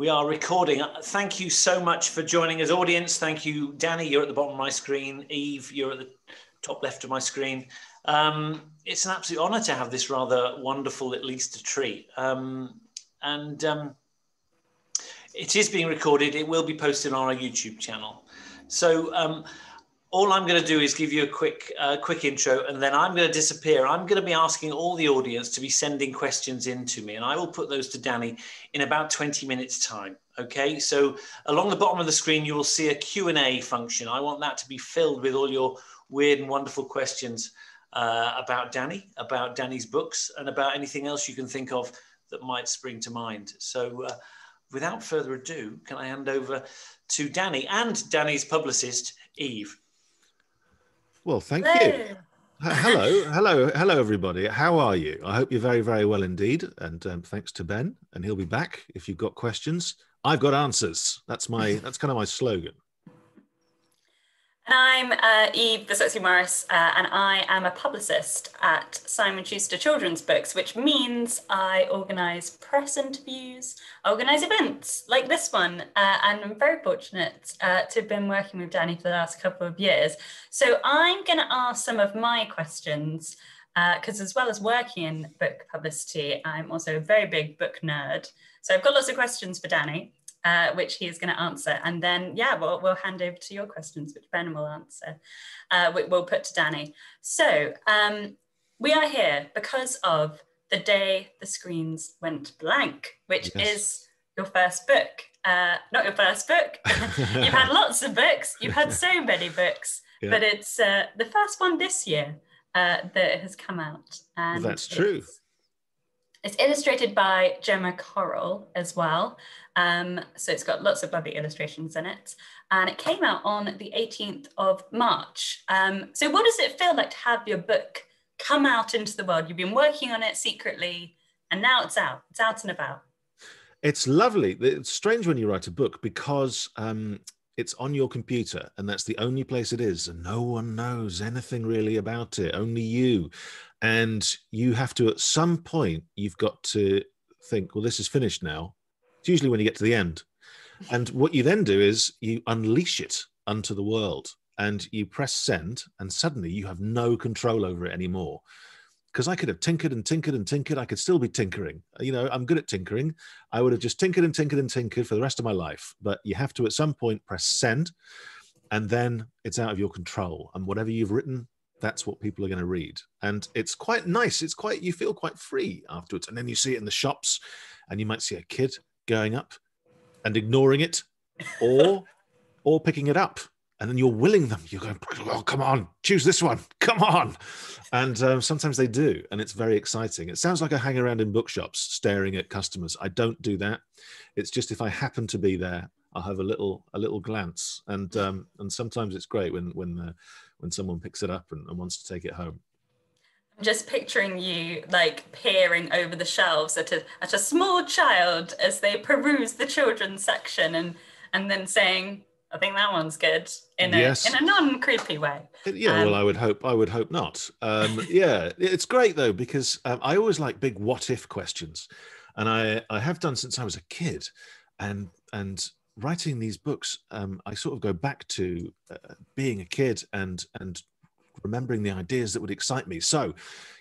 We are recording. Thank you so much for joining us, audience. Thank you, Danny. You're at the bottom of my screen. Eve, you're at the top left of my screen. Um, it's an absolute honour to have this rather wonderful, at least a treat. Um, and um, it is being recorded. It will be posted on our YouTube channel. So um, all I'm going to do is give you a quick, uh, quick intro, and then I'm going to disappear. I'm going to be asking all the audience to be sending questions in to me, and I will put those to Danny in about 20 minutes' time. Okay, so along the bottom of the screen, you will see a Q&A function. I want that to be filled with all your weird and wonderful questions uh, about Danny, about Danny's books, and about anything else you can think of that might spring to mind. So uh, without further ado, can I hand over to Danny and Danny's publicist, Eve. Well, thank hello. you. hello, hello, hello, everybody. How are you? I hope you're very, very well indeed. And um, thanks to Ben, and he'll be back if you've got questions. I've got answers. That's my that's kind of my slogan. I'm uh, Eve Visotsi Morris, uh, and I am a publicist at Simon Schuster Children's Books, which means I organise press interviews, organise events like this one, uh, and I'm very fortunate uh, to have been working with Danny for the last couple of years. So I'm going to ask some of my questions because, uh, as well as working in book publicity, I'm also a very big book nerd. So I've got lots of questions for Danny uh, which he is going to answer. And then, yeah, we'll, we'll hand over to your questions, which Ben will answer, uh, we'll put to Danny. So um, we are here because of The Day the Screens Went Blank, which yes. is your first book. Uh, not your first book. You've had lots of books. You've had so many books, yeah. but it's uh, the first one this year uh, that has come out. And well, that's true. It's illustrated by Gemma Correll as well. Um, so it's got lots of lovely illustrations in it. And it came out on the 18th of March. Um, so what does it feel like to have your book come out into the world? You've been working on it secretly and now it's out, it's out and about. It's lovely. It's strange when you write a book because um, it's on your computer and that's the only place it is and no one knows anything really about it only you and you have to at some point you've got to think well this is finished now it's usually when you get to the end and what you then do is you unleash it unto the world and you press send and suddenly you have no control over it anymore because I could have tinkered and tinkered and tinkered. I could still be tinkering. You know, I'm good at tinkering. I would have just tinkered and tinkered and tinkered for the rest of my life. But you have to at some point press send, and then it's out of your control. And whatever you've written, that's what people are going to read. And it's quite nice. It's quite, you feel quite free afterwards. And then you see it in the shops, and you might see a kid going up and ignoring it or or picking it up and then you're willing them. You're going, oh, come on, choose this one, come on. And um, sometimes they do, and it's very exciting. It sounds like I hang around in bookshops staring at customers. I don't do that. It's just if I happen to be there, I'll have a little a little glance, and um, and sometimes it's great when when uh, when someone picks it up and, and wants to take it home I'm just picturing you like peering over the shelves at a at a small child as they peruse the children's section and and then saying I think that one's good in a yes. in a non creepy way. Yeah, um, well, I would hope I would hope not. Um, yeah, it's great though because um, I always like big what if questions, and I I have done since I was a kid, and and writing these books, um, I sort of go back to uh, being a kid and and remembering the ideas that would excite me. So,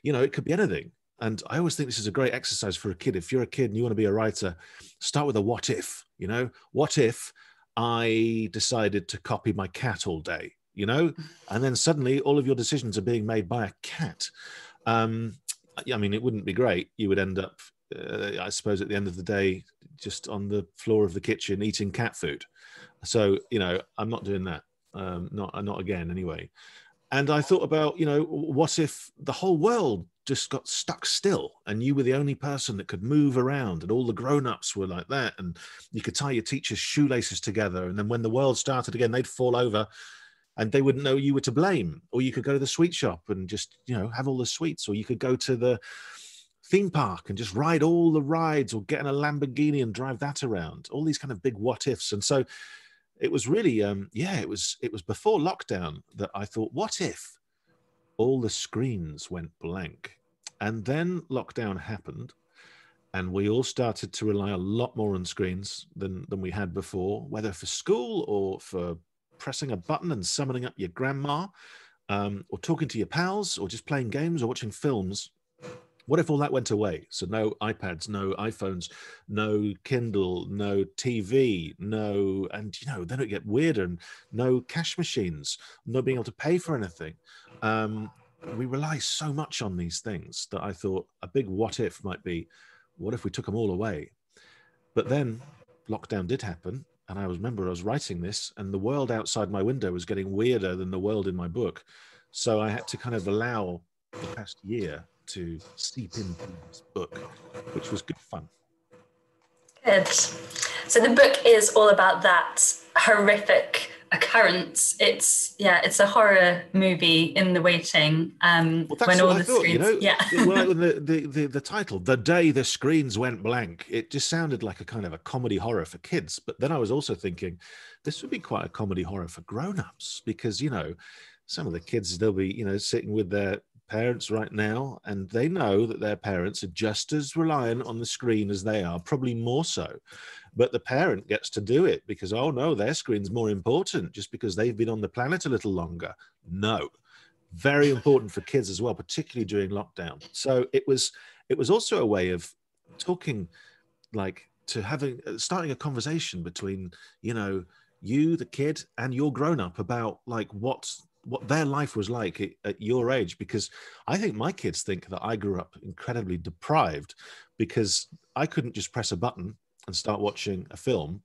you know, it could be anything. And I always think this is a great exercise for a kid. If you're a kid and you want to be a writer, start with a what if. You know, what if I decided to copy my cat all day, you know, and then suddenly all of your decisions are being made by a cat. Um, I mean, it wouldn't be great. You would end up, uh, I suppose, at the end of the day, just on the floor of the kitchen eating cat food. So, you know, I'm not doing that. Um, not, not again, anyway. And I thought about, you know, what if the whole world just got stuck still and you were the only person that could move around and all the grown-ups were like that and you could tie your teacher's shoelaces together and then when the world started again they'd fall over and they wouldn't know you were to blame or you could go to the sweet shop and just you know have all the sweets or you could go to the theme park and just ride all the rides or get in a lamborghini and drive that around all these kind of big what ifs and so it was really um yeah it was it was before lockdown that i thought what if all the screens went blank and then lockdown happened, and we all started to rely a lot more on screens than than we had before, whether for school or for pressing a button and summoning up your grandma, um, or talking to your pals, or just playing games or watching films. What if all that went away? So no iPads, no iPhones, no Kindle, no TV, no, and you know, then it get weirder and no cash machines, no being able to pay for anything. Um, we rely so much on these things that I thought a big what if might be, what if we took them all away? But then lockdown did happen, and I was remember I was writing this, and the world outside my window was getting weirder than the world in my book. So I had to kind of allow the past year to seep into this book, which was good fun. Good. So the book is all about that horrific occurrence. It's yeah, it's a horror movie in the waiting. Um, Well, when all the thought, screens, you know. yeah, well, the, the, the, the title, The Day the Screens Went Blank, it just sounded like a kind of a comedy horror for kids. But then I was also thinking, this would be quite a comedy horror for grown-ups because, you know, some of the kids, they'll be, you know, sitting with their parents right now and they know that their parents are just as reliant on the screen as they are, probably more so. But the parent gets to do it because, oh no, their screen's more important just because they've been on the planet a little longer. No very important for kids as well particularly during lockdown so it was it was also a way of talking like to having uh, starting a conversation between you know you the kid and your grown up about like what what their life was like at, your age because i think my kids think that i grew up incredibly deprived because i couldn't just press a button and start watching a film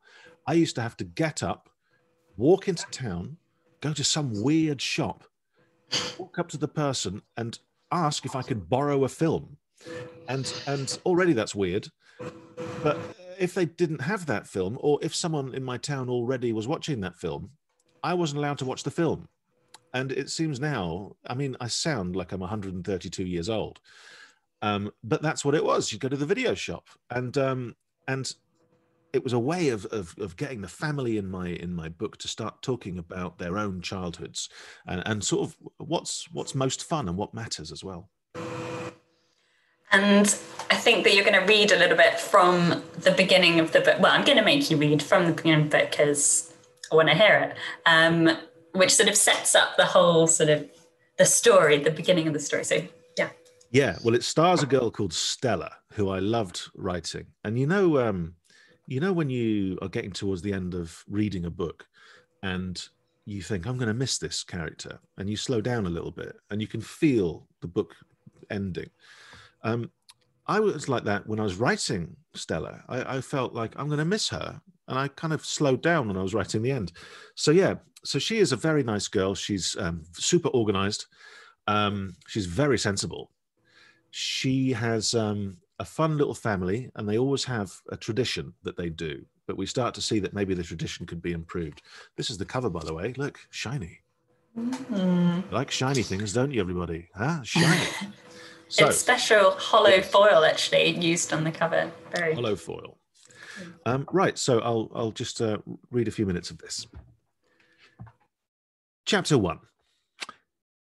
i used to have to get up walk into town go to some weird shop walk up to the person and ask if I could borrow a film. And and already that's weird. But if they didn't have that film, or if someone in my town already was watching that film, I wasn't allowed to watch the film. And it seems now, I mean, I sound like I'm 132 years old. Um, but that's what it was. You go to the video shop and um, and it was a way of, of, of getting the family in my in my book to start talking about their own childhoods and, and sort of what's what's most fun and what matters as well. and I think that you're going to read a little bit from the beginning of the book. Well, I'm going to make you read from the beginning of the book because I want to hear it, um, which sort of sets up the whole sort of the story, the beginning of the story. So yeah, Yeah, well, it stars a girl called Stella who I loved writing, and you know, um, you know when you are getting towards the end of reading a book, and you think I'm going to miss this character, and you slow down a little bit, and you can feel the book ending. Um, I was like that when I was writing Stella. I, I felt like I'm going to miss her, and I kind of slowed down when I was writing the end. So yeah, so she is a very nice girl. She's um, super organized. Um, she's very sensible. She has um, a fun little family, and they always have a tradition that they do. But we start to see that maybe the tradition could be improved. This is the cover, by the way. Look, shiny. You like shiny things, don't you, everybody? Huh? Shiny. So, it's special hollow foil actually used on the cover. Very hollow foil. Um, right, so I'll I'll just uh, read a few minutes of this. Chapter one.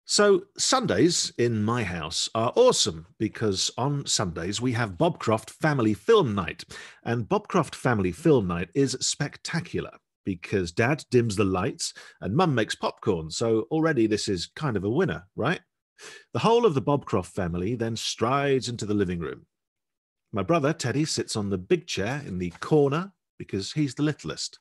So Sundays in my house are awesome because on Sundays we have Bobcroft Family Film Night, and Bobcroft Family Film Night is spectacular because Dad dims the lights and Mum makes popcorn. So already this is kind of a winner, right? The whole of the Bobcroft family then strides into the living room. My brother Teddy sits on the big chair in the corner because he's the littlest.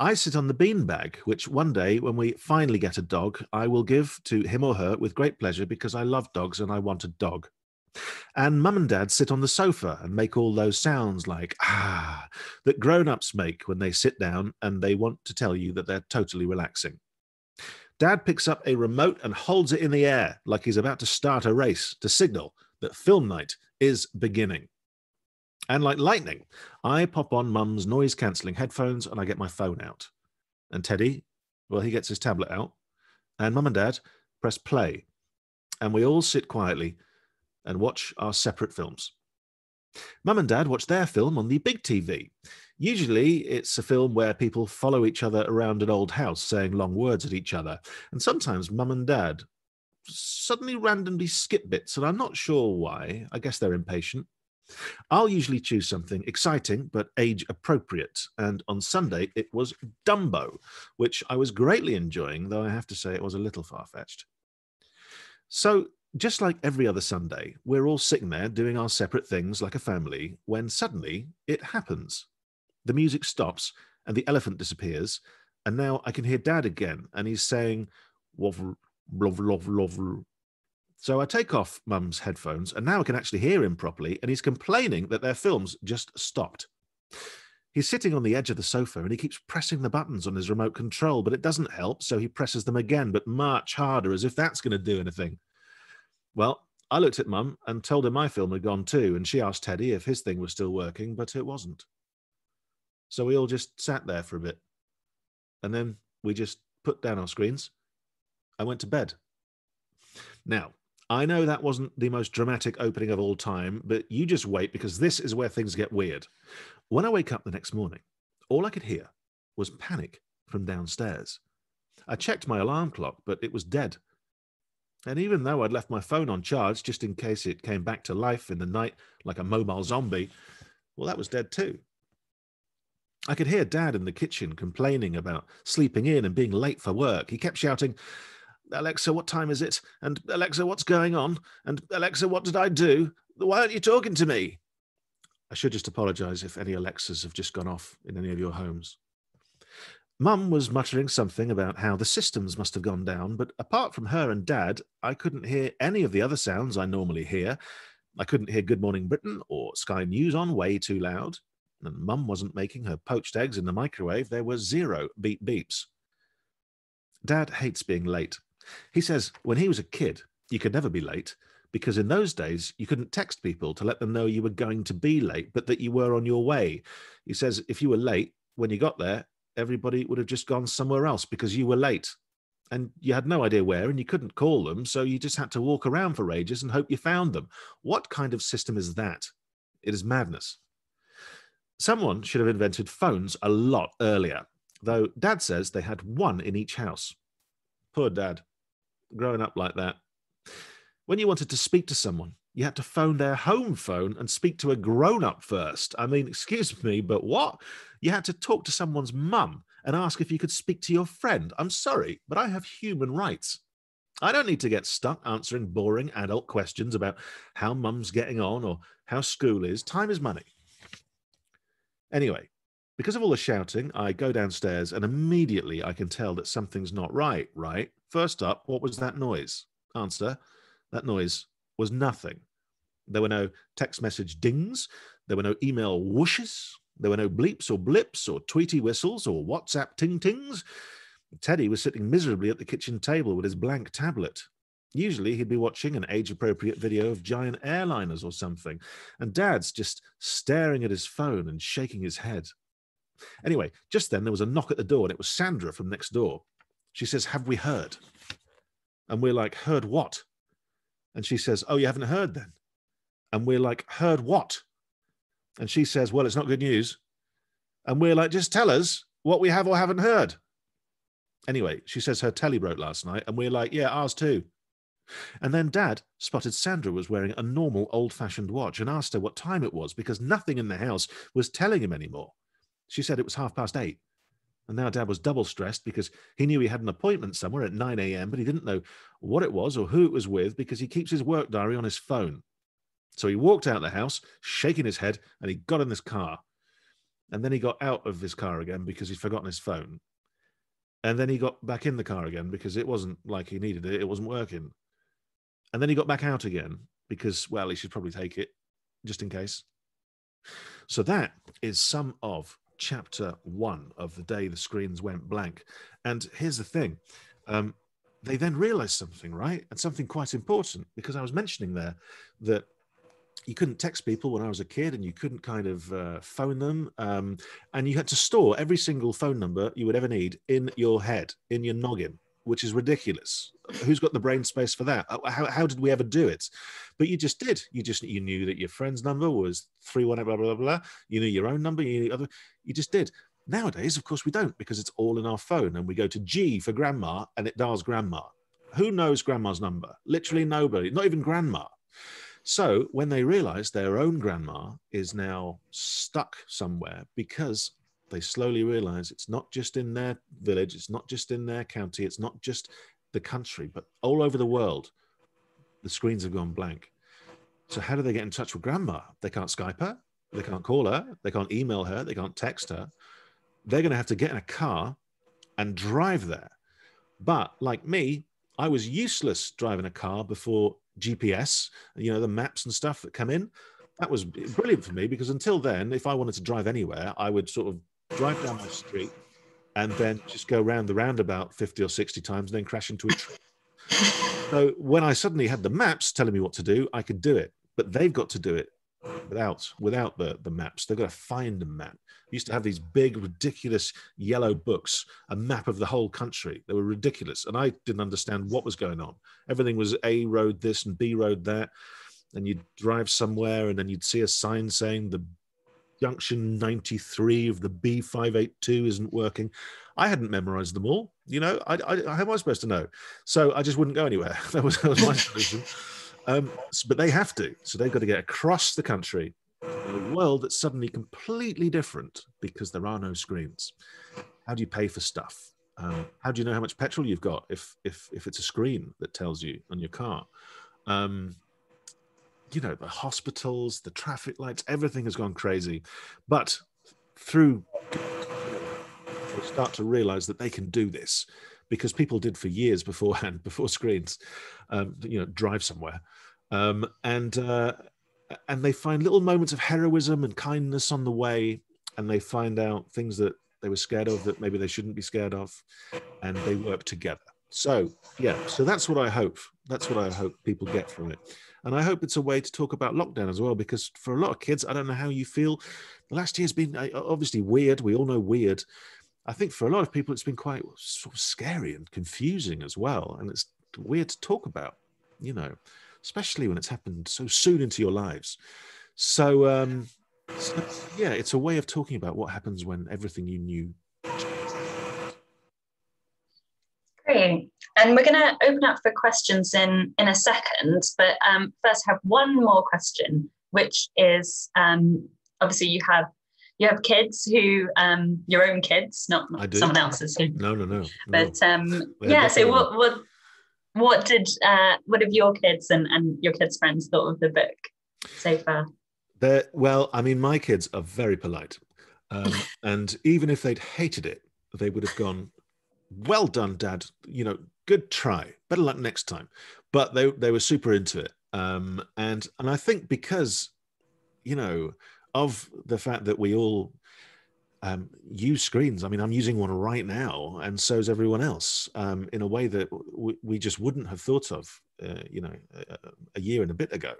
I sit on the beanbag, which one day, when we finally get a dog, I will give to him or her with great pleasure because I love dogs and I want a dog. And mum and dad sit on the sofa and make all those sounds like ah that grown ups make when they sit down and they want to tell you that they're totally relaxing. Dad picks up a remote and holds it in the air like he's about to start a race to signal that film night is beginning. And like lightning, I pop on mum's noise cancelling headphones and I get my phone out. And Teddy, well, he gets his tablet out. And mum and dad press play. And we all sit quietly and watch our separate films. Mum and dad watch their film on the big TV. Usually, it's a film where people follow each other around an old house saying long words at each other. And sometimes mum and dad suddenly randomly skip bits, and I'm not sure why. I guess they're impatient. I'll usually choose something exciting but age appropriate. And on Sunday, it was Dumbo, which I was greatly enjoying, though I have to say it was a little far fetched. So, just like every other Sunday, we're all sitting there doing our separate things like a family when suddenly it happens. The music stops and the elephant disappears. And now I can hear dad again, and he's saying, wovl, lov, lov, lov. So I take off mum's headphones, and now I can actually hear him properly, and he's complaining that their films just stopped. He's sitting on the edge of the sofa and he keeps pressing the buttons on his remote control, but it doesn't help, so he presses them again, but much harder, as if that's going to do anything. Well, I looked at mum and told her my film had gone too, and she asked Teddy if his thing was still working, but it wasn't. So we all just sat there for a bit. And then we just put down our screens. I went to bed. Now, I know that wasn't the most dramatic opening of all time, but you just wait because this is where things get weird. When I wake up the next morning, all I could hear was panic from downstairs. I checked my alarm clock, but it was dead. And even though I'd left my phone on charge just in case it came back to life in the night like a mobile zombie, well, that was dead too. I could hear Dad in the kitchen complaining about sleeping in and being late for work. He kept shouting, Alexa, what time is it? And Alexa, what's going on? And Alexa, what did I do? Why aren't you talking to me? I should just apologize if any Alexas have just gone off in any of your homes. Mum was muttering something about how the systems must have gone down, but apart from her and Dad, I couldn't hear any of the other sounds I normally hear. I couldn't hear Good Morning Britain or Sky News on way too loud and mum wasn't making her poached eggs in the microwave, there were zero beep beeps. Dad hates being late. He says when he was a kid, you could never be late because in those days you couldn't text people to let them know you were going to be late, but that you were on your way. He says if you were late, when you got there, everybody would have just gone somewhere else because you were late. And you had no idea where, and you couldn't call them, so you just had to walk around for ages and hope you found them. What kind of system is that? It is madness. Someone should have invented phones a lot earlier, though Dad says they had one in each house. Poor Dad, growing up like that. When you wanted to speak to someone, you had to phone their home phone and speak to a grown up first. I mean, excuse me, but what? You had to talk to someone's mum and ask if you could speak to your friend. I'm sorry, but I have human rights. I don't need to get stuck answering boring adult questions about how mum's getting on or how school is. Time is money. Anyway, because of all the shouting, I go downstairs and immediately I can tell that something's not right, right? First up, what was that noise? Answer that noise was nothing. There were no text message dings, there were no email whooshes, there were no bleeps or blips or tweety whistles or WhatsApp ting tings. Teddy was sitting miserably at the kitchen table with his blank tablet. Usually he'd be watching an age appropriate video of giant airliners or something, and dad's just staring at his phone and shaking his head. Anyway, just then there was a knock at the door, and it was Sandra from next door. She says, Have we heard? And we're like, Heard what? And she says, Oh, you haven't heard then? And we're like, Heard what? And she says, Well, it's not good news. And we're like, Just tell us what we have or haven't heard. Anyway, she says her telly broke last night, and we're like, Yeah, ours too. And then Dad spotted Sandra was wearing a normal old fashioned watch and asked her what time it was because nothing in the house was telling him anymore. She said it was half past eight. And now Dad was double stressed because he knew he had an appointment somewhere at 9 a.m., but he didn't know what it was or who it was with because he keeps his work diary on his phone. So he walked out the house, shaking his head, and he got in this car. And then he got out of his car again because he'd forgotten his phone. And then he got back in the car again because it wasn't like he needed it, it wasn't working. And then he got back out again because, well, he should probably take it just in case. So that is some of chapter one of the day the screens went blank. And here's the thing um, they then realized something, right? And something quite important because I was mentioning there that you couldn't text people when I was a kid and you couldn't kind of uh, phone them. Um, and you had to store every single phone number you would ever need in your head, in your noggin which is ridiculous. Who's got the brain space for that? Uh, how, how did we ever do it? But you just did. You just you knew that your friend's number was three one blah blah blah. You knew your own number. You knew other. You just did. Nowadays, of course, we don't because it's all in our phone, and we go to G for grandma, and it dials grandma. Who knows grandma's number? Literally nobody. Not even grandma. So when they realize their own grandma is now stuck somewhere because they slowly realize it's not just in their village, it's not just in their county, it's not just the country, but all over the world, the screens have gone blank. So how do they get in touch with grandma? They can't Skype her, they can't call her, they can't email her, they can't text her. They're going to have to get in a car and drive there. But like me, I was useless driving a car before GPS, you know, the maps and stuff that come in. That was brilliant for me because until then, if I wanted to drive anywhere, I would sort of drive down my street and then just go around the roundabout 50 or 60 times and then crash into a tree. so when I suddenly had the maps telling me what to do, I could do it. But they've got to do it without without the, the maps. They've got to find a map. We used to have these big, ridiculous yellow books, a map of the whole country. They were ridiculous. And I didn't understand what was going on. Everything was A road this and B road that. And you'd drive somewhere and then you'd see a sign saying the junction 93 of the B582 isn't working. I hadn't memorized them all. You know, I, I, how am I supposed to know? So I just wouldn't go anywhere. That was, that was my solution. Um, but they have to. So they've got to get across the country in a world that's suddenly completely different because there are no screens. How do you pay for stuff? Um, how do you know how much petrol you've got if if if it's a screen that tells you on your car? Um, you know, the hospitals, the traffic lights, everything has gone crazy. But through, they start to realize that they can do this because people did for years beforehand, before screens, um, you know, drive somewhere. Um, and, uh, and they find little moments of heroism and kindness on the way, and they find out things that they were scared of that maybe they shouldn't be scared of, and they work together. So, yeah, so that's what I hope. That's what I hope people get from it. And I hope it's a way to talk about lockdown as well, because for a lot of kids, I don't know how you feel. Last year's been uh, obviously weird. We all know weird. I think for a lot of people, it's been quite sort of scary and confusing as well. And it's weird to talk about, you know, especially when it's happened so soon into your lives. So, um, so yeah, it's a way of talking about what happens when everything you knew Great. And we're going to open up for questions in, in a second, but um, first have one more question, which is um, obviously you have you have kids who um, your own kids, not, not someone else's. Who, no, no, no. But um, yeah, so what what what did uh, what have your kids and, and your kids' friends thought of the book so far? They're, well, I mean, my kids are very polite, um, and even if they'd hated it, they would have gone, well done, Dad. You know, good try. Better luck next time. But they they were super into it, um, and and I think because you know of the fact that we all um, use screens. I mean, I'm using one right now, and so is everyone else um, in a way that w- we just wouldn't have thought of, uh, you know, a, a, year and a bit ago.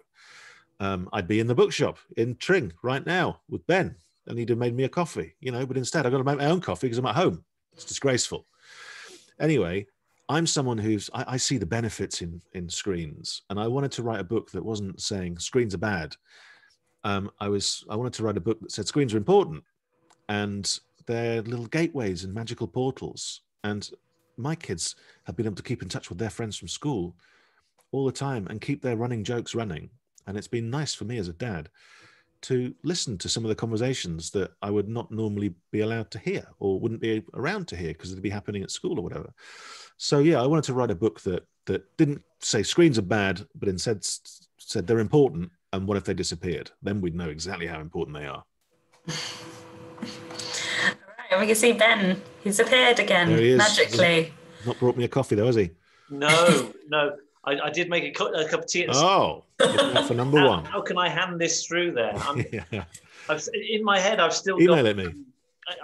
Um, I'd be in the bookshop in Tring right now with Ben, and he'd have made me a coffee, you know. But instead, I've got to make my own coffee because I'm at home. It's disgraceful. Anyway, I'm someone who's I, I, see the benefits in in screens, and I wanted to write a book that wasn't saying screens are bad. Um, I was I wanted to write a book that said screens are important, and they're little gateways and magical portals. And my kids have been able to keep in touch with their friends from school all the time and keep their running jokes running. And it's been nice for me as a dad to listen to some of the conversations that I would not normally be allowed to hear or wouldn't be around to hear because it'd be happening at school or whatever. So yeah, I wanted to write a book that that didn't say screens are bad, but instead said they're important. And what if they disappeared? Then we'd know exactly how important they are. All right, we can see Ben. He's appeared again he magically. Not brought me a coffee though, has he? No, no. I, I did make a, cu- a, cup of tea. At oh, for number how, one. How can I hand this through there? yeah. I've, in my head, I've still email got, it me.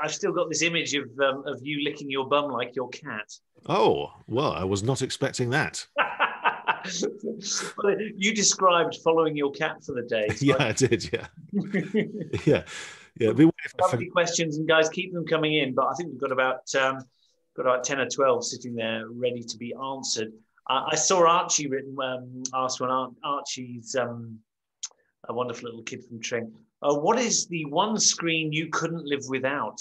I've still got this image of um, of you licking your bum like your cat. Oh well, I was not expecting that. you described following your cat for the day. So yeah, I, I did. Yeah, yeah, yeah. Be questions, and guys, keep them coming in. But I think we've got about um, got about ten or twelve sitting there ready to be answered. I, saw Archie written um, asked when Ar- Archie's um, a wonderful little kid from Tring. Uh, what is the one screen you couldn't live without?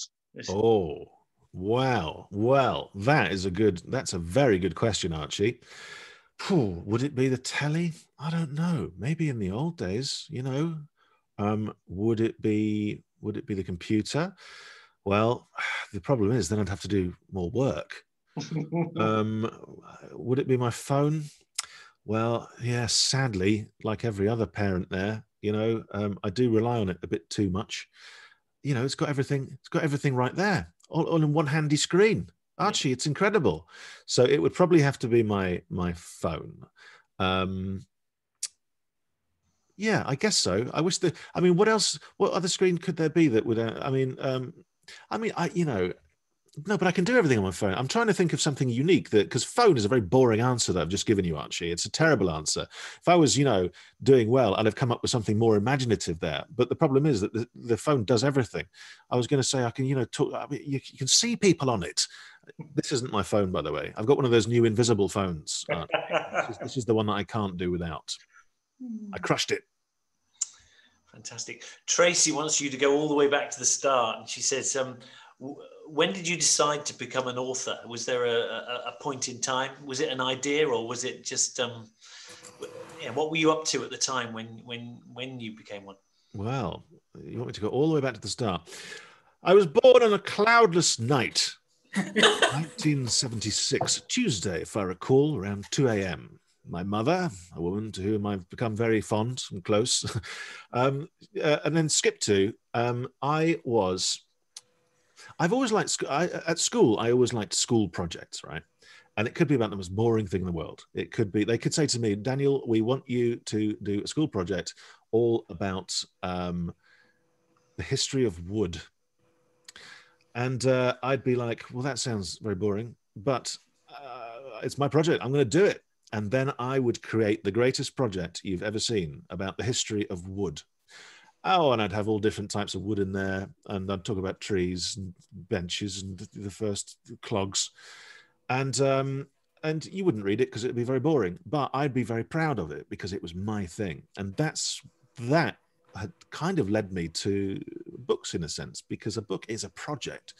Oh, wow. Well, that is a good. That's a very good question, Archie. Phew, would it be the telly? I don't know. Maybe in the old days, you know. Um, would it be would it be the computer? Well, the problem is then I'd have to do more work. um, would it be my phone? Well, yeah, sadly, like every other parent there, you know, um, I do rely on it a bit too much. You know, it's got everything, it's got everything right there, all, all in one handy screen. Archie, it's incredible. So it would probably have to be my my phone. Um, yeah, I guess so. I wish that. I mean, what else? What other screen could there be that would? Uh, I mean, um, I mean, I you know, no, but I can do everything on my phone. I'm trying to think of something unique that because phone is a very boring answer that I've just given you, Archie. It's a terrible answer. If I was, you know, doing well, I'd have come up with something more imaginative there. But the problem is that the, the phone does everything. I was going to say I can, you know, talk. I mean, you, you, can see people on it. This isn't my phone, by the way. I've got one of those new invisible phones. Uh, this, is, this is the one that I can't do without. I crushed it. Fantastic. Tracy wants you to go all the way back to the start. And she says, um, when did you decide to become an author? Was there a, a, a point in time? Was it an idea, or was it just um, yeah, what were you up to at the time when when when you became one? Well, you want me to go all the way back to the start? I was born on a cloudless night, 1976, Tuesday, if I recall, around 2 a.m. My mother, a woman to whom I've become very fond and close, um, uh, and then skip to, um, I was I've always liked I, at school. I always liked school projects, right? And it could be about the most boring thing in the world. It could be they could say to me, Daniel, we want you to do a school project all about um, the history of wood. And uh, I'd be like, well, that sounds very boring, but uh, it's my project. I'm going to do it. And then I would create the greatest project you've ever seen about the history of wood. Oh, and I'd have all different types of wood in there, and I'd talk about trees and benches and the first clogs, and um, and you wouldn't read it because it'd be very boring, but I'd be very proud of it because it was my thing, and that's that had kind of led me to books in a sense because a book is a project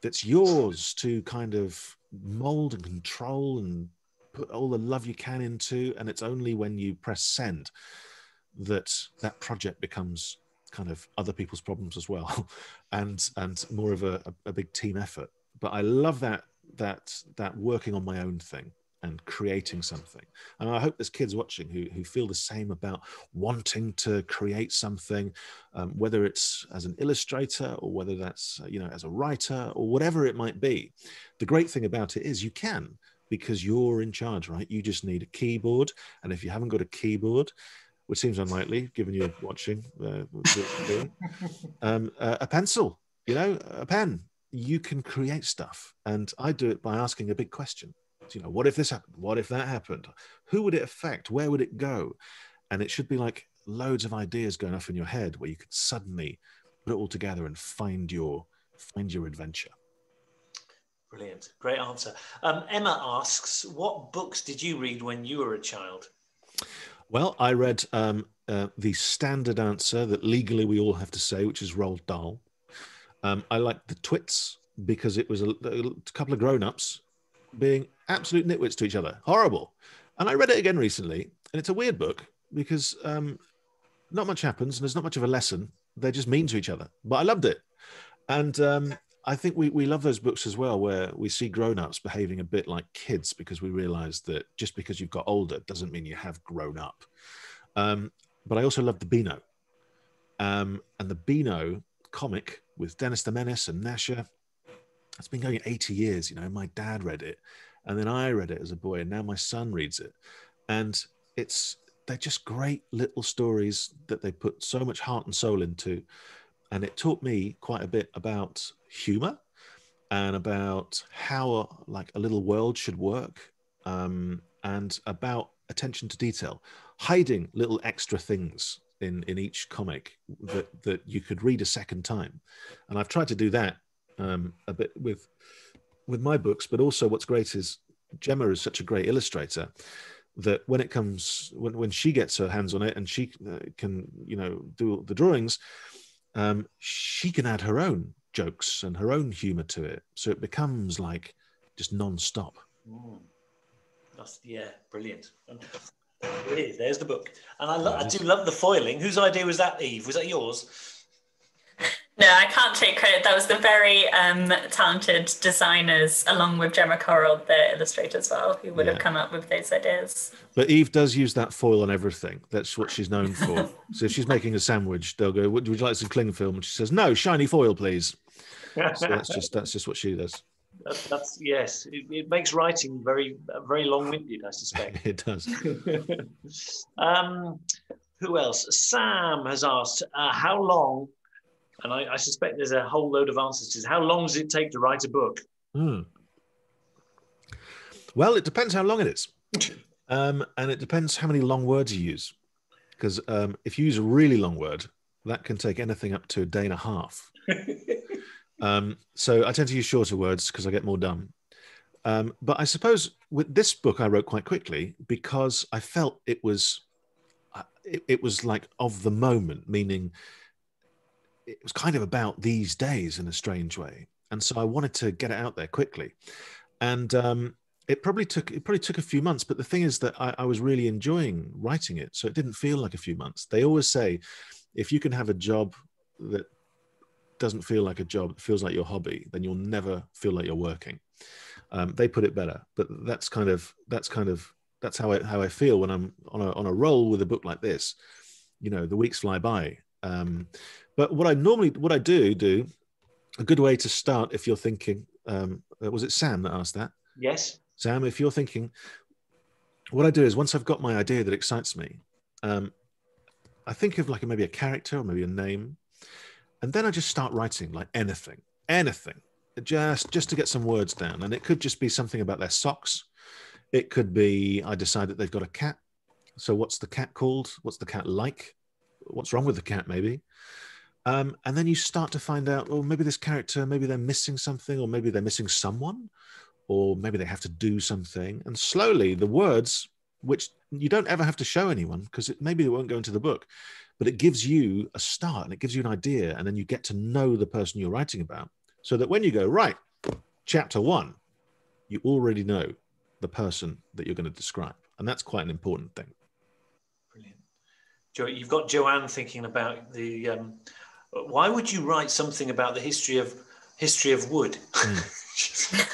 that's yours to kind of mold and control and put all the love you can into, and it's only when you press send that that project becomes kind of other people's problems as well and and more of a, a, big team effort but i love that that that working on my own thing and creating something. And I hope there's kids watching who, who feel the same about wanting to create something, um, whether it's as an illustrator or whether that's, you know, as a writer or whatever it might be. The great thing about it is you can because you're in charge, right? You just need a keyboard. And if you haven't got a keyboard, which seems unlikely given you're watching uh, um, uh, a pencil, you know, a pen. You can create stuff. And I do it by asking a big question. So, you know, what if this happened? What if that happened? Who would it affect? Where would it go? And it should be like loads of ideas going off in your head where you could suddenly put it all together and find your find your adventure. Brilliant. Great answer. Um, Emma asks, what books did you read when you were a child? Well, I read um, uh, the standard answer that legally we all have to say, which is Roald Dahl. Um, I liked the Twits because it was a, a couple of grown-ups being absolute nitwits to each other. Horrible. And I read it again recently, and it's a weird book because um, not much happens and there's not much of a lesson. They're just mean to each other, but I loved it. And um, I think we, we love those books as well, where we see grown ups behaving a bit like kids because we realize that just because you've got older doesn't mean you have grown up. Um, but I also love the Beano. Um, and the Beano comic with Dennis the Menace and Gnasher, it's been going 80 years. You know, my dad read it, and then I read it as a boy, and now my son reads it. And it's, they're just great little stories that they put so much heart and soul into and it taught me quite a bit about humor and about how like a little world should work um, and about attention to detail. Hiding little extra things in in each comic that that you could read a second time. And i've tried to do that um, a bit with with my books but also what's great is gemma is such a great illustrator that when it comes when, when she gets her hands on it and she uh, can you know do the drawings um, she can add her own jokes and her own humor to it. So it becomes like just non-stop. Mm. That's, yeah, brilliant. There's the book, and I, lo- I do love the foiling. Whose idea was that, Eve? Was that yours? No, I can't take credit. That was the very um, talented designers, along with Gemma Correll, the illustrator as well, who would Yeah. have come up with those ideas. But Eve does use that foil on everything. That's what she's known for. so if she's making a sandwich, they'll go, "Would would you like some cling film?" And she says, "No, shiny foil, please." So that's just that's just what she does. That, that's yes. It, it makes writing very very long-winded, I suspect. It does. um, who else? Sam has asked, uh, how long? And I, I suspect there's a whole load of answers to this. How long does it take to write a book? Hmm. Well, it depends how long it is, um, and it depends how many long words you use. Because um, if you use a really long word, that can take anything up to a day and a half. Um, so I tend to use shorter words because I get more done. Um, but I suppose with this book, I wrote quite quickly because I felt it was, uh, it, it was like of the moment, meaning it was kind of about these days in a strange way, and so I wanted to get it out there quickly, and um, it probably took it probably took a few months. But the thing is that I, I was really enjoying writing it, so it didn't feel like a few months. They always say, if you can have a job that doesn't feel like a job, feels like your hobby, then you'll never feel like you're working. Um, they put it better, but that's kind of that's kind of that's how I how I feel when I'm on a on a roll with a book like this. You know, the weeks fly by. Um, but what I normally what I do do a good way to start if you're thinking um, uh, was it Sam that asked that? Yes. Sam if you're thinking what I do is once I've got my idea that excites me um, I think of like maybe a character or maybe a name and then I just start writing like anything anything just just to get some words down. And it could just be something about their socks. It could be I decide that they've got a cat. So what's the cat called? What's the cat like? What's wrong with the cat maybe um, and then you start to find out oh maybe this character maybe they're missing something or maybe they're missing someone or maybe they have to do something and slowly the words which you don't ever have to show anyone because it, maybe it won't go into the book but it gives you a start and it gives you an idea and then you get to know the person you're writing about so that when you go right chapter one you already know the person that you're going to describe and that's quite an important thing Brilliant. You've got Joanne thinking about the. Um, why would you write something about the history of history of wood?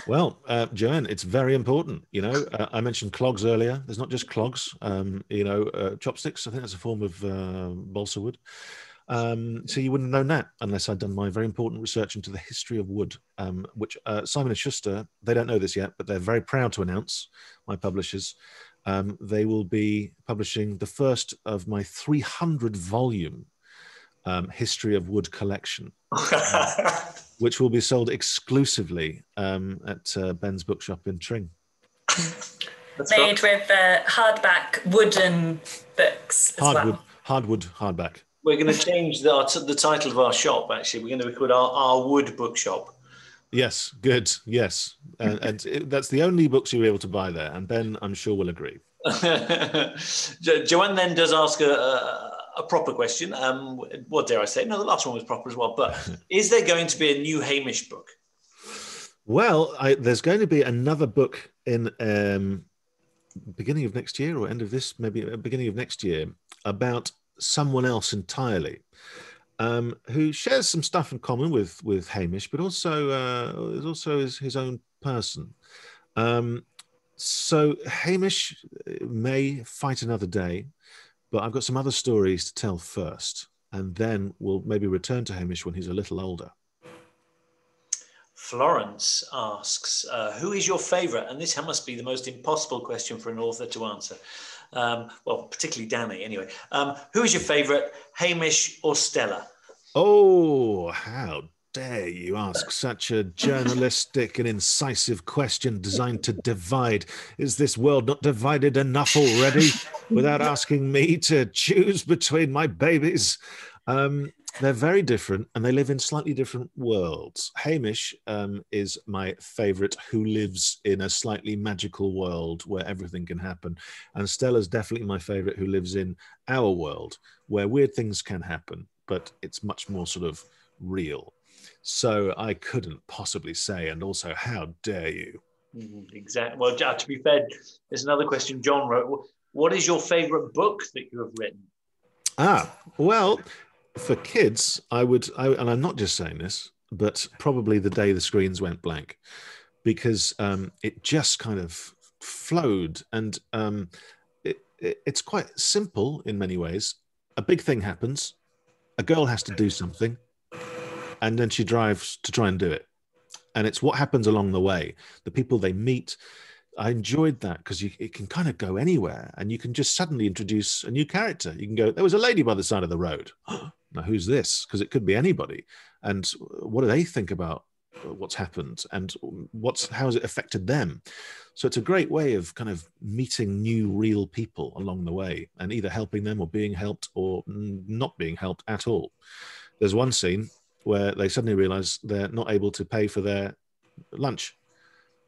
Well, uh, Joanne, it's very important. You know, uh, I mentioned clogs earlier. There's not just clogs. Um, you know, uh, chopsticks. I think that's a form of uh, balsa wood. Um, so you wouldn't have known that unless I'd done my very important research into the history of wood, um, which uh, Simon and Schuster they don't know this yet, but they're very proud to announce. My publishers, um, they will be publishing the first of my 300 volume um, history of wood collection which will be sold exclusively um, at uh, Ben's bookshop in Tring. That's Made right. with uh, hardback wooden books as Hardwood, well. hardwood, hardback. We're going to change the, our, the title of our shop. Actually, we're going to be called our, our wood bookshop. Yes, good. Yes, and, and it, that's the only books you'll be able to buy there. And Ben, I'm sure, will agree. Jo- Joanne then does ask a, a, a proper question. Um, what dare I say? No, the last one was proper as well. But is there going to be a new Hamish book? Well, I, there's going to be another book in um, beginning of next year or end of this, maybe uh, beginning of next year, about someone else entirely, um, who shares some stuff in common with with Hamish, but also uh, is also his, his own person. Um, so Hamish may fight another day, but I've got some other stories to tell first, and then we'll maybe return to Hamish when he's a little older. Florence asks, uh, who is your favourite? And this must be the most impossible question for an author to answer. Um, well, particularly Danny, anyway. Um, who is your favourite, Hamish or Stella? Oh, how dare you ask such a journalistic and incisive question designed to divide? Is this world not divided enough already without asking me to choose between my babies? Um, they're very different and they live in slightly different worlds. Hamish um, is my favorite, who lives in a slightly magical world where everything can happen. And Stella's definitely my favorite, who lives in our world where weird things can happen, but it's much more sort of real. So I couldn't possibly say, and also, how dare you? Mm, exactly. Well, to be fair, there's another question John wrote. What is your favorite book that you have written? Ah, well, for kids, I would, I, and I'm not just saying this, but probably the day the screens went blank, because um, it just kind of flowed, and um, it, it, it's quite simple in many ways. A big thing happens, a girl has to do something, and then she drives to try and do it, and it's what happens along the way, the people they meet. I enjoyed that because it can kind of go anywhere, and you can just suddenly introduce a new character. You can go, "There was a lady by the side of the road." now who's this because it could be anybody and what do they think about what's happened and what's how has it affected them so it's a great way of kind of meeting new real people along the way and either helping them or being helped or not being helped at all there's one scene where they suddenly realize they're not able to pay for their lunch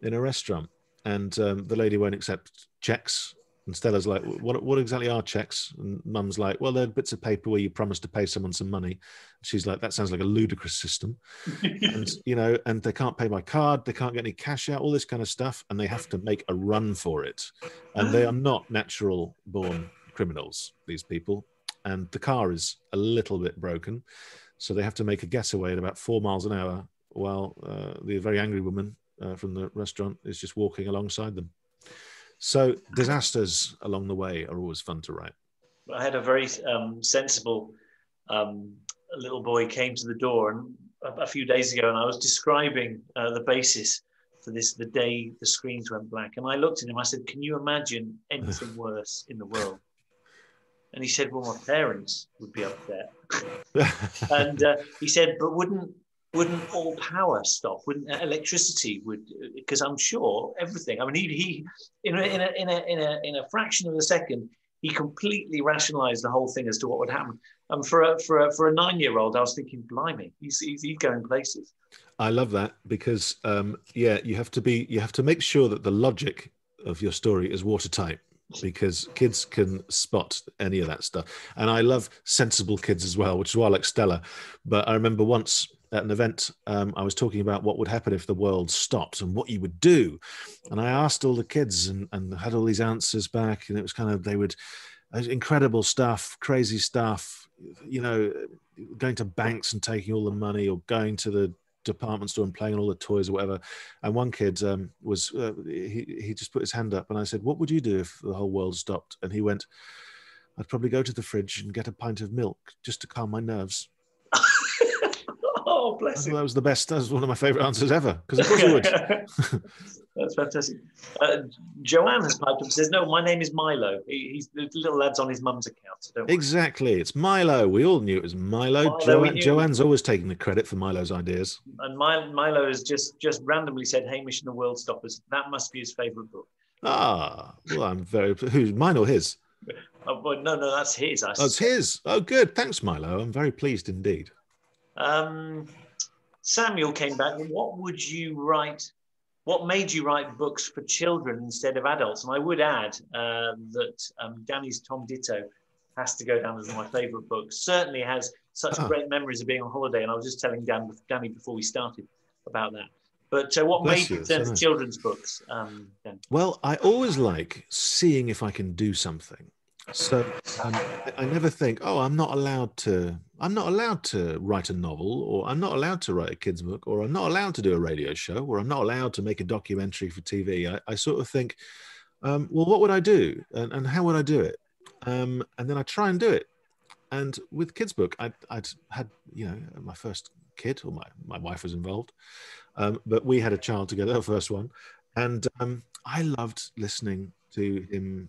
in a restaurant and um, the lady won't accept checks and Stella's like, what, what exactly are checks? And mum's like, well, they're bits of paper where you promise to pay someone some money. She's like, that sounds like a ludicrous system. and, you know, and they can't pay by card, they can't get any cash out, all this kind of stuff. And they have to make a run for it. And they are not natural born criminals, these people. And the car is a little bit broken. So they have to make a getaway at about four miles an hour while uh, the very angry woman uh, from the restaurant is just walking alongside them. So disasters along the way are always fun to write. I had a very um, sensible um, little boy came to the door and a, a, few days ago, and I was describing uh, the basis for this the day the screens went blank. And I looked at him. I said, "Can you imagine anything worse in the world?" And he said, "Well, my parents would be upset." and uh, he said, "But wouldn't wouldn't all power stop? Wouldn't electricity would? Because I'm sure everything. I mean, he, he in a, in a in a in a in a fraction of a second, he completely rationalised the whole thing as to what would happen. And for a for a, for a nine year old, I was thinking, blimey, he's, he's he's going places. I love that because um, yeah, you have to be you have to make sure that the logic of your story is watertight because kids can spot any of that stuff. And I love sensible kids as well, which is why I like Stella. But I remember once at an event, um, I was talking about what would happen if the world stopped and what you would do. And I asked all the kids and, and had all these answers back. And it was kind of, they would, incredible stuff, crazy stuff, you know, going to banks and taking all the money or going to the department store and playing on all the toys or whatever. And one kid um, was, uh, he, he just put his hand up and I said, What would you do if the whole world stopped? And he went, I'd probably go to the fridge and get a pint of milk just to calm my nerves. Oh, bless you. That was the best. That was one of my favourite answers ever. Because of course you would. That's fantastic. Uh, Joanne has piped up and says, "No, my name is Milo. He, he's the little lad's on his mum's account." So exactly, it's Milo. We all knew it was Milo. Milo Joanne, Joanne's always taking the credit for Milo's ideas. And Milo has just just randomly said, "Hamish and the World Stoppers." That must be his favourite book. Ah, well, I'm very. Who's mine or his? Oh, well, no, no, that's his. oh, it's his. Oh, good. Thanks, Milo. I'm very pleased indeed. Um, Samuel came back. What would you write? What made you write books for children instead of adults? And I would add uh, that um, Danny's Tom Ditto has to go down as one of my favourite books. Certainly has such oh. great memories of being on holiday. And I was just telling Dan, Danny before we started about that. But uh, what Bless made you turn to children's books? Um, well, I always like seeing if I can do something. So um, I never think, oh, I'm not allowed to. I'm not allowed to write a novel, or I'm not allowed to write a kids' book, or I'm not allowed to do a radio show, or I'm not allowed to make a documentary for TV. I, I sort of think, um, well, what would I do, and, and how would I do it? Um, and then I try and do it. And with kids' book, I, I'd had you know my first kid, or my my wife was involved, um, but we had a child together, the first one, and um, I loved listening to him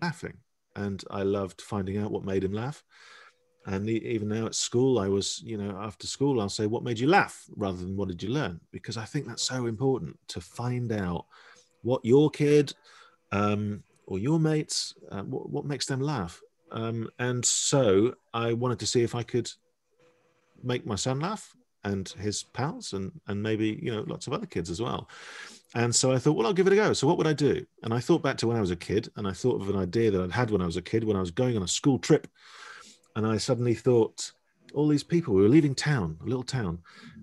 laughing and I loved finding out what made him laugh. And even now at school, I was, you know, after school, I'll say, What made you laugh rather than what did you learn? Because I think that's so important to find out what your kid um, or your mates, uh, what, what, makes them laugh. Um, and so I wanted to see if I could make my son laugh and his pals and, and maybe, you know, lots of other kids as well. And so I thought, well, I'll give it a go. So what would I do? And I thought back to when I was a kid, and I thought of an idea that I'd had when I was a kid, when I was going on a school trip. And I suddenly thought, all these people, we were leaving town, a little town,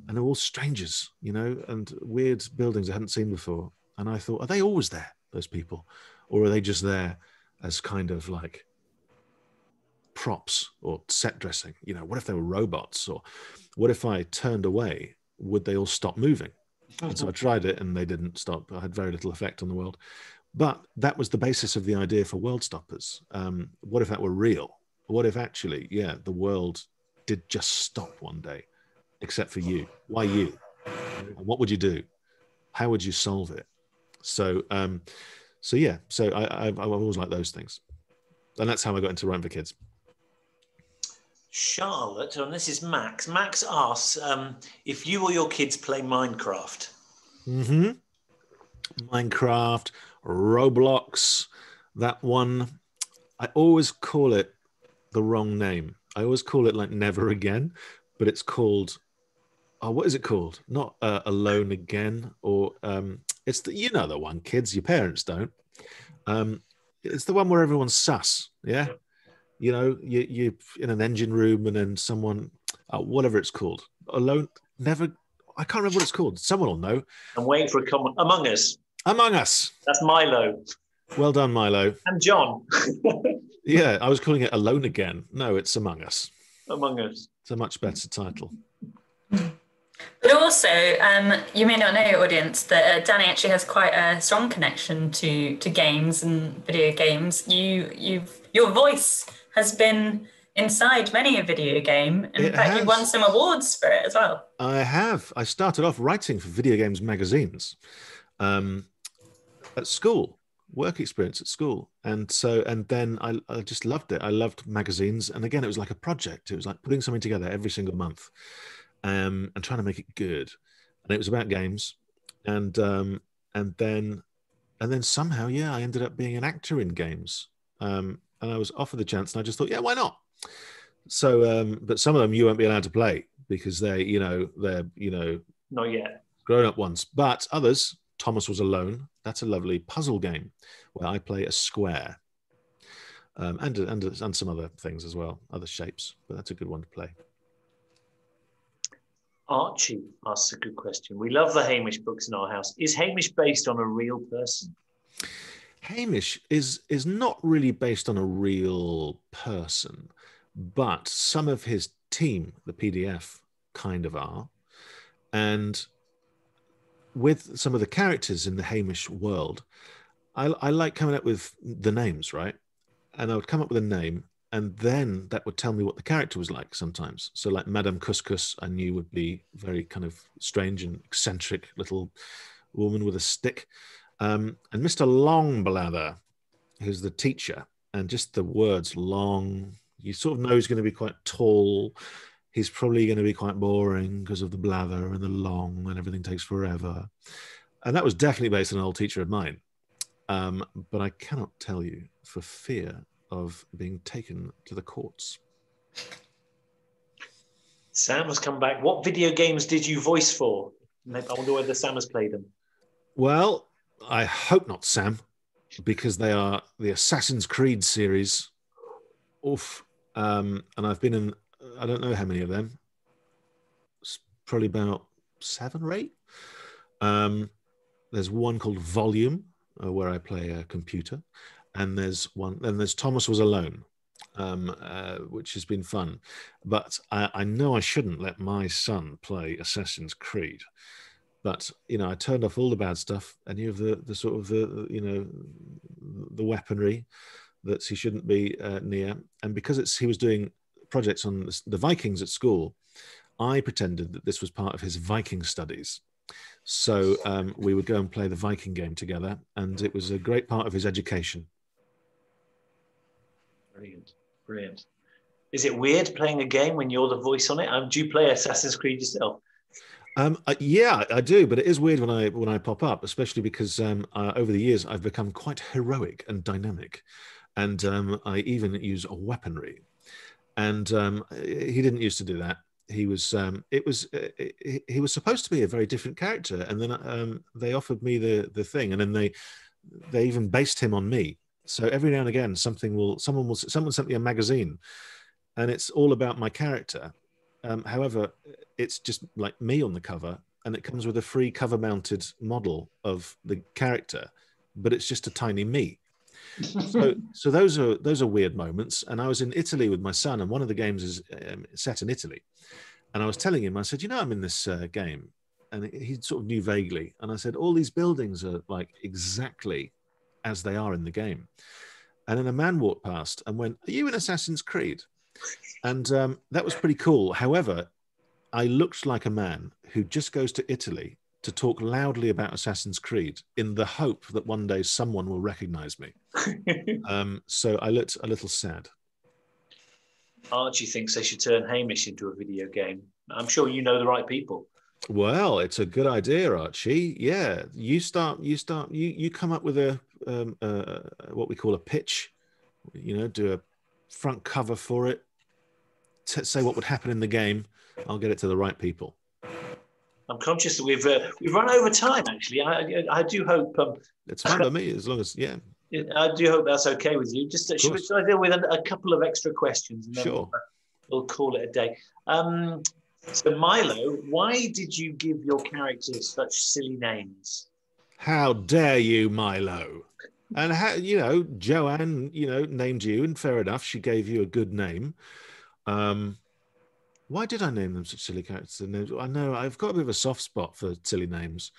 and they're all strangers, you know, and weird buildings I hadn't seen before. and I thought, are they always there? Those people, or are they just there as kind of like props or set dressing? You know, what if they were robots, or what if I turned away? Would they all stop moving? And so I tried it, and they didn't stop. I had very little effect on the world. But that was the basis of the idea for World Stoppers. Um, what if that were real? What if actually, yeah, the world did just stop one day, except for you? Why you? And what would you do? How would you solve it? So, um, so yeah, so I, I, I always like those things, and that's how I got into writing for kids. Charlotte, and this is Max. Max asks um, if you or your kids play Minecraft. Mm-hmm. Minecraft, Roblox, that one. I always call it the wrong name. I always call it like Never Again, but it's called. Oh, what is it called? Not uh, Alone Again, or um, it's the you know the one, kids. Your parents don't. Um, it's the one where everyone's sus. Yeah, you know, you you in an engine room and then someone, uh, whatever it's called, alone. Never. I can't remember what it's called. Someone will know. I'm waiting for a comment. Among Us. Among Us. That's Milo. Well done, Milo. And John. Yeah, I was calling it Alone Again. No, it's Among Us. Among Us. It's a much better title. But also, um, you may not know, audience, that uh, Danny actually has quite a strong connection to to games and video games. You, you've your voice has been inside many a video game. And in It fact, has. you won some awards for it as well. I have. I started off writing for video games magazines um, at school, work experience at school, and so and then I, I just loved it. I loved magazines, and again, it was like a project. It was like putting something together every single month, um, and trying to make it good. And it was about games, and um, and then and then somehow, yeah, I ended up being an actor in games, um, and I was offered the chance, and I just thought, yeah, why not? So, um, but some of them you won't be allowed to play because they, you know, they're, you know, Not yet. grown up ones. But others, Thomas was alone. That's a lovely puzzle game where I play a square, um, and and and some other things as well, other shapes. But that's a good one to play. Archie asks a good question. We love the Hamish books in our house. Is Hamish based on a real person? Hamish is is not really based on a real person, but some of his team, the PDF, kind of are, and with some of the characters in the Hamish world, I, I like coming up with the names, right? And I would come up with a name, and then that would tell me what the character was like sometimes. So, like Madame Couscous, I knew would be very kind of strange and eccentric little woman with a stick. Um, and Mr. Longblather, who's the teacher, and just the words long, you sort of know he's going to be quite tall. He's probably going to be quite boring because of the blather and the long, and everything takes forever. And that was definitely based on an old teacher of mine. Um, but I cannot tell you for fear of being taken to the courts. Sam has come back. What video games did you voice for? I wonder whether Sam has played them. Well, I hope not, Sam, because they are the Assassin's Creed series. Oof. Um, and I've been in, I don't know how many of them, It's probably about seven or eight. Um, there's one called Volume, uh, where I play a computer. And there's one, then there's Thomas Was Alone, um, uh, which has been fun. But I, I know I shouldn't let my son play Assassin's Creed but you know i turned off all the bad stuff any of the the sort of the you know the weaponry that he shouldn't be uh, near and because it's he was doing projects on the- vikings at school i pretended that this was part of his viking studies so um, we would go and play the viking game together and it was a great part of his education Brilliant. Brilliant. Is it weird playing a game when you're the voice on it? Um, do you play Assassin's Creed yourself? Um, uh, yeah, I do, but it is weird when I when I pop up, especially because um, uh, over the years I've become quite heroic and dynamic, and um, I even use weaponry. And um, he didn't used to do that. He was um, it was uh, he, he was supposed to be a very different character, and then um, they offered me the the thing, and then they they even based him on me. So every now and again, something will someone will someone sent me a magazine, and it's all about my character. Um, however, it's just like me on the cover, and it comes with a free cover mounted model of the character, but it's just a tiny me. so so those are those are weird moments. And I was in Italy with my son, and one of the games is um, set in Italy. And I was telling him, I said, you know, I'm in this uh, game, and he sort of knew vaguely. And I said, all these buildings are like exactly as they are in the game. And then a man walked past and went, "Are you in Assassin's Creed?" And um, that was pretty cool. However, I looked like a man who just goes to Italy to talk loudly about Assassin's Creed in the hope that one day someone will recognize me. um, so I looked a little sad. Archie thinks they should turn Hamish into a video game. I'm sure you know the right people. Well, it's a good idea, Archie. Yeah, you start. You start. You you come up with a um, uh, what we call a pitch. You know, do a front cover for it. T- say what would happen in the game. I'll get it to the right people. I'm conscious that we've uh, we've run over time. Actually, I I, do hope um, it's fine by me as long as yeah. I do hope that's okay with you. Just uh, should, we, should I deal with a, a, couple of extra questions? And then sure. We'll, we'll call it a day. Um, so Milo, why did you give your characters such silly names? How dare you, Milo? And how you know Joanne, you know, named you, and fair enough, she gave you a good name. Um, why did I name them such silly characters? I know I've got a bit of a soft spot for silly names.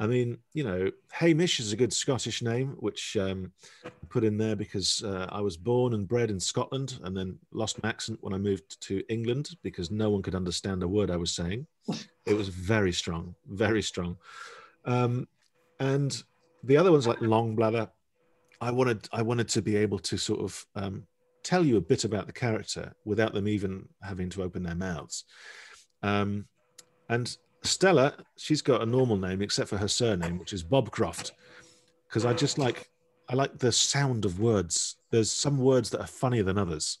I mean, you know, Hamish is a good Scottish name, which um, I put in there because uh, I was born and bred in Scotland and then lost my accent when I moved to England because no one could understand a word I was saying. It was very strong, very strong. Um, and the other ones like Longblather, I wanted I wanted to be able to sort of um, tell you a bit about the character without them even having to open their mouths. Um, and Stella, she's got a normal name except for her surname, which is Bobcroft, because I just like I like the sound of words. There's some words that are funnier than others,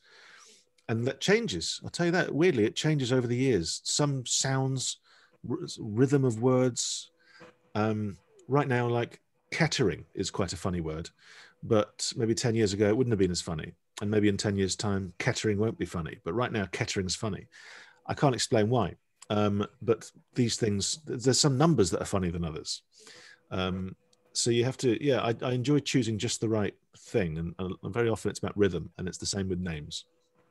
and that changes. I'll tell you that weirdly, it changes over the years. Some sounds, r- rhythm of words. Um, right now, like Kettering is quite a funny word, but maybe ten years ago it wouldn't have been as funny, and maybe in ten years' time Kettering won't be funny. But right now, Kettering's funny. I can't explain why. Um, but these things, there's some numbers that are funnier than others. Um, so you have to, yeah, I, I, enjoy choosing just the right thing, and, and very often it's about rhythm, and it's the same with names.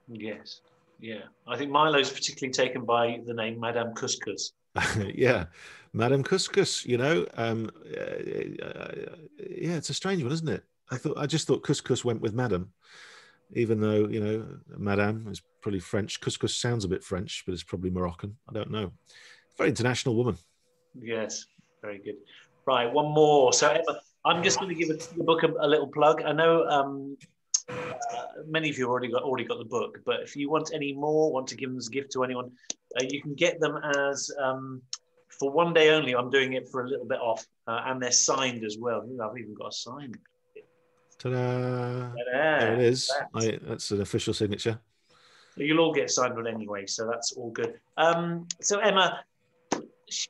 Yes, yeah. I think Milo's particularly taken by the name Madame Couscous. yeah, Madame Couscous. You know, um, uh, uh, yeah, it's a strange one, isn't it? I thought I just thought couscous went with Madame even though you know Madame is probably French. Couscous sounds a bit French, but it's probably Moroccan. I don't know. Very international woman. Yes, very good. Right, one more. So Emma, I'm just going to give the book a, a, little plug. I know um, uh, many of you already got already got the book, but if you want any more, want to give them as a gift to anyone, uh, you can get them as um, for one day only. I'm doing it for a little bit off, uh, and they're signed as well. I've even got a signed Ta-da. There it is. I, that's an official signature. You'll all get signed on anyway, so that's all good. Um, so Emma,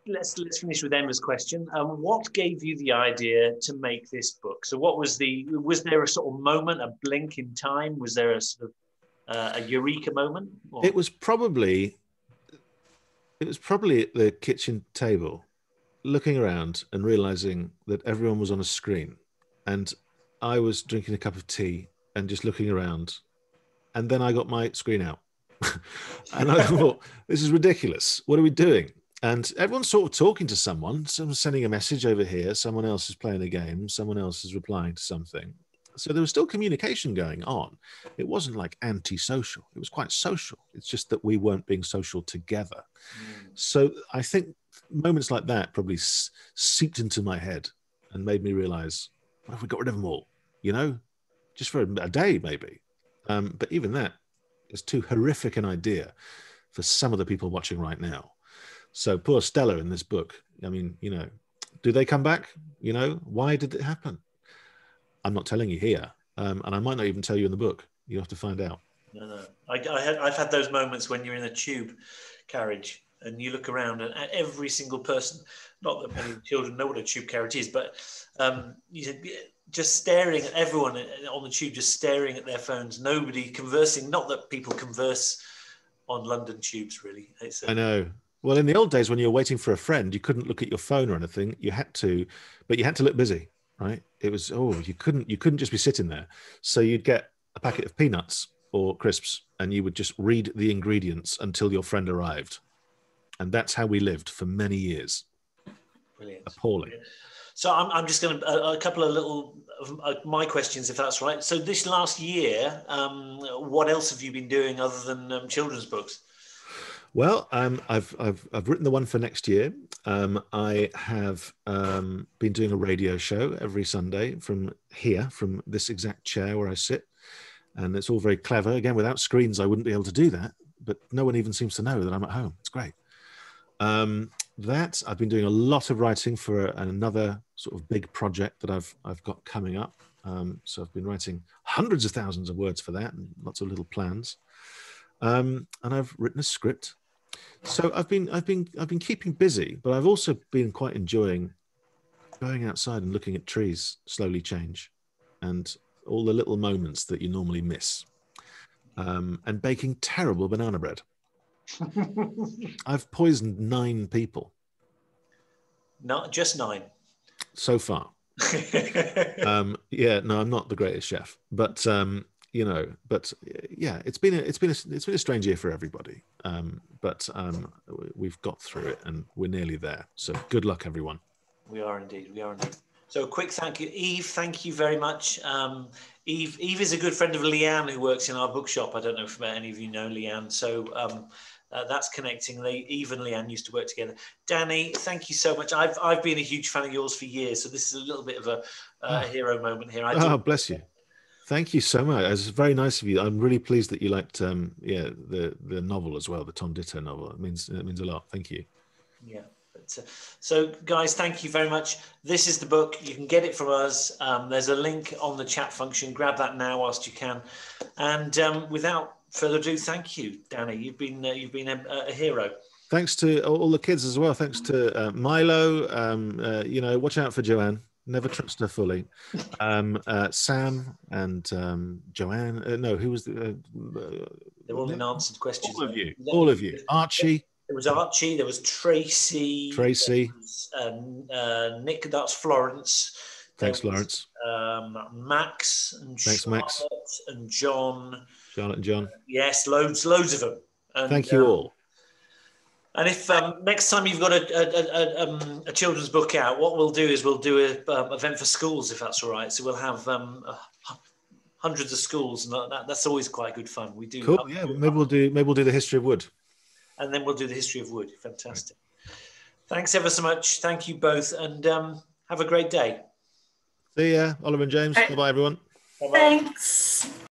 let's let's finish with Emma's question. Um, what gave you the idea to make this book? So, what was the was there a sort of moment, a blink in time? Was there a sort of uh, a eureka moment? Or? It was probably it was probably at the kitchen table, looking around and realizing that everyone was on a screen, and I was drinking a cup of tea and just looking around, and then I got my screen out, and I thought, "This is ridiculous. What are we doing?" And everyone's sort of talking to someone. Someone's sending a message over here. Someone else is playing a game. Someone else is replying to something. So there was still communication going on. It wasn't like anti-social. It was quite social. It's just that we weren't being social together. Mm. So I think moments like that probably seeped into my head and made me realize what if we got rid of them all? You know, just for a day maybe. Um, but even that is too horrific an idea for some of the people watching right now. So poor Stella in this book. I mean, you know, do they come back? You know, why did it happen? I'm not telling you here, um, and I might not even tell you in the book. You have to find out. No, no. I, I had, I've had those moments when you're in a tube carriage and you look around and every single person, not that many children know what a tube carriage is, but um, you just staring at everyone on the tube, just staring at their phones, nobody conversing. Not that people converse on London tubes, really. A, I know. Well, in the old days when you were waiting for a friend, you couldn't look at your phone or anything. You had to, but you had to look busy, right? It was oh, you couldn't you couldn't just be sitting there. So you'd get a packet of peanuts or crisps, and you would just read the ingredients until your friend arrived, and that's how we lived for many years. Brilliant. Appalling. So I'm, I'm just going to a, a couple of little of uh, my questions, if that's right. So this last year, um, what else have you been doing other than um, children's books? Well, um, I've, I've, I've written the one for next year. Um, I have um, been doing a radio show every Sunday from here, from this exact chair where I sit. And it's all very clever. Again, without screens, I wouldn't be able to do that. But no one even seems to know that I'm at home. It's great. Um, that I've been doing a lot of writing for another sort of big project that I've I've got coming up. Um, so I've been writing hundreds of thousands of words for that and lots of little plans. Um, and I've written a script. So I've been I've been I've been keeping busy, but I've also been quite enjoying going outside and looking at trees slowly change, and all the little moments that you normally miss, um, and baking terrible banana bread. I've poisoned nine people. Not just nine. So far. um, yeah, no, I'm not the greatest chef, but um, you know, but yeah, it's been a, it's been a, it's been a strange year for everybody. Um, but um, we've got through it, and we're nearly there. So good luck, everyone. We are indeed. We are indeed. So a quick thank you, Eve. Thank you very much. Um, Eve, Eve is a good friend of Leanne who works in our bookshop. I don't know if any of you know Leanne. So um, uh, that's connecting. They even Leanne used to work together. Danny, thank you so much. I've I've been a huge fan of yours for years, so this is a little bit of a, uh, oh. hero moment here. I oh, bless you. Thank you so much. It's very nice of you. I'm really pleased that you liked, um, yeah, the the novel as well, the Tom Ditto novel. It means it means a lot. Thank you. Yeah. But, uh, so, guys, thank you very much. This is the book. You can get it from us. Um, there's a link on the chat function. Grab that now whilst you can. And um, without further ado, thank you, Danny. You've been uh, you've been a, a, hero. Thanks to all the kids as well. Thanks to uh, Milo. Um, uh, you know, watch out for Joanne. Never trust her fully. Um, uh, Sam and um, Joanne. Uh, no, who was the? Uh, They're all unanswered questions. All of you. All of you. Archie. There was Archie. There was Tracy. Tracy. Was, um, Nick. That's Florence. Thanks, Florence. Um, Max and Thanks, Charlotte Max. and John. Charlotte and John. Yes, loads, loads of them. And, Thank you um, all. And if um, next time you've got a, a, a, um, a, children's book out, what we'll do is we'll do an um, event for schools, if that's all right. So we'll have um, hundreds of schools, and that, that's always quite good fun. We do. Cool. Yeah. Maybe we'll do. Maybe we'll do the history of wood. And then we'll do the history of wood. Fantastic. Right. Thanks ever so much. Thank you both, and um, have a great day. See ya, Oliver and James. Bye bye, everyone. Bye-bye. Thanks.